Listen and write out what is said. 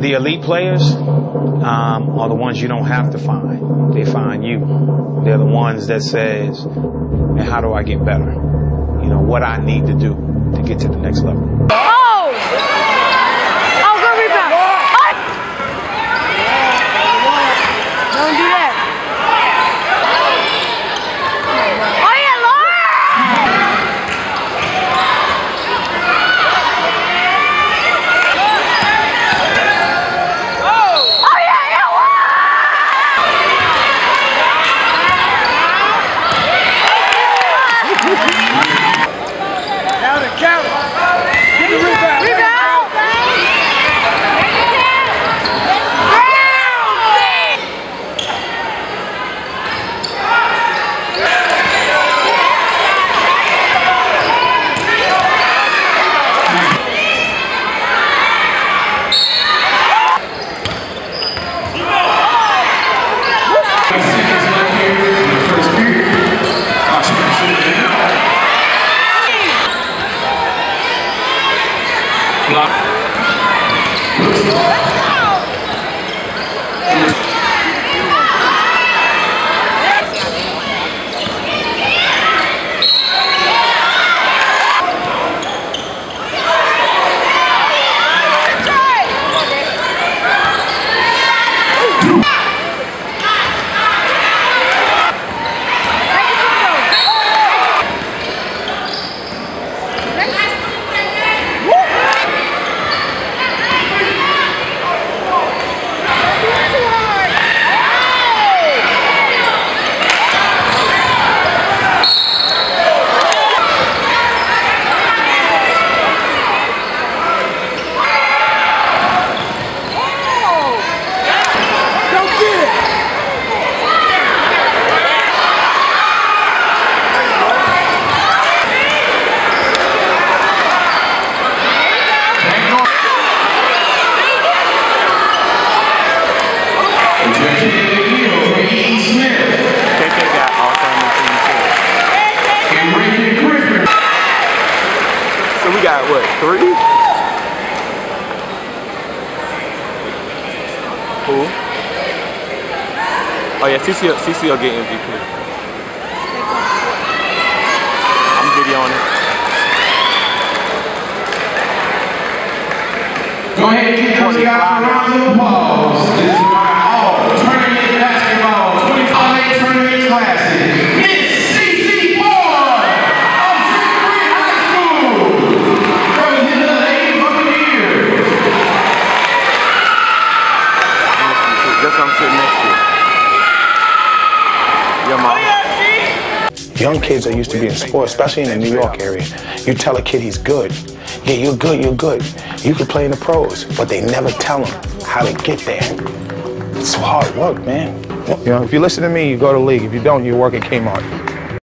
The elite players um, are the ones you don't have to find. They find you. They're the ones that says, "And how do I get better? You know what I need to do to get to the next level." Oh! Oh, good rebound. Don't do that. Oh, yeah, Laura! Oh, yeah, yeah, Count it, count it. Get the rebound. Rebound! Go So we got what, three? Who? Oh yeah, CC, CC will get MVP. I'm videoing it. Go ahead and give those guys Young kids are used to being in sports, especially in the New York area. You tell a kid he's good. Yeah, you're good, you're good. You can play in the pros, but they never tell him how to get there. It's hard work, man. You know, if you listen to me, you go to league. If you don't, you work at Kmart.